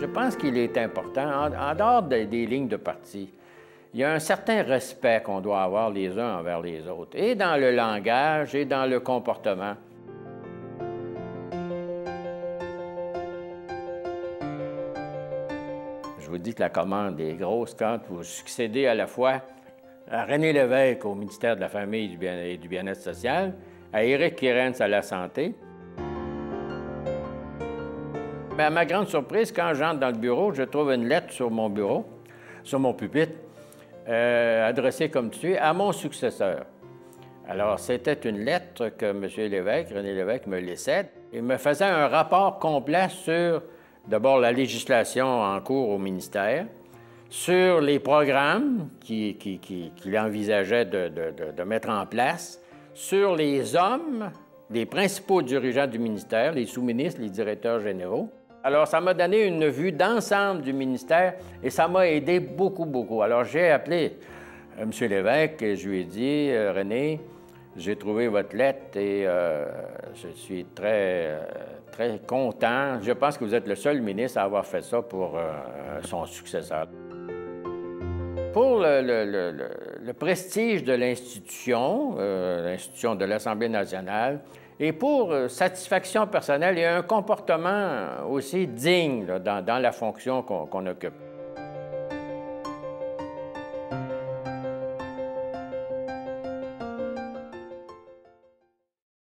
Je pense qu'il est important, en, dehors des, lignes de parti, il y a un certain respect qu'on doit avoir les uns envers les autres, et dans le langage et dans le comportement. Je vous dis que la commande est grosse quand vous succédez à la fois à René Lévesque au ministère de la Famille et du Bien-être social, à Éric Kierens à la Santé, mais à ma grande surprise, quand j'entre dans le bureau, je trouve une lettre sur mon bureau, sur mon pupitre, euh, adressée comme tu es, à mon successeur. Alors, c'était une lettre que M. Lévesque, René Lévesque, me laissait. Il me faisait un rapport complet sur, d'abord, la législation en cours au ministère, sur les programmes qu'il envisageait de mettre en place, sur les hommes, les principaux dirigeants du ministère, les sous-ministres, les directeurs généraux, alors, ça m'a donné une vue d'ensemble du ministère et ça m'a aidé beaucoup, beaucoup. Alors, j'ai appelé euh, M. Lévesque et je lui ai dit, euh, René, j'ai trouvé votre lettre et euh, je suis très, très content. Je pense que vous êtes le seul ministre à avoir fait ça pour son successeur. Pour le, prestige de l'institution, l'institution de l'Assemblée nationale, et pour euh, satisfaction personnelle et un comportement aussi digne dans, la fonction qu'on occupe.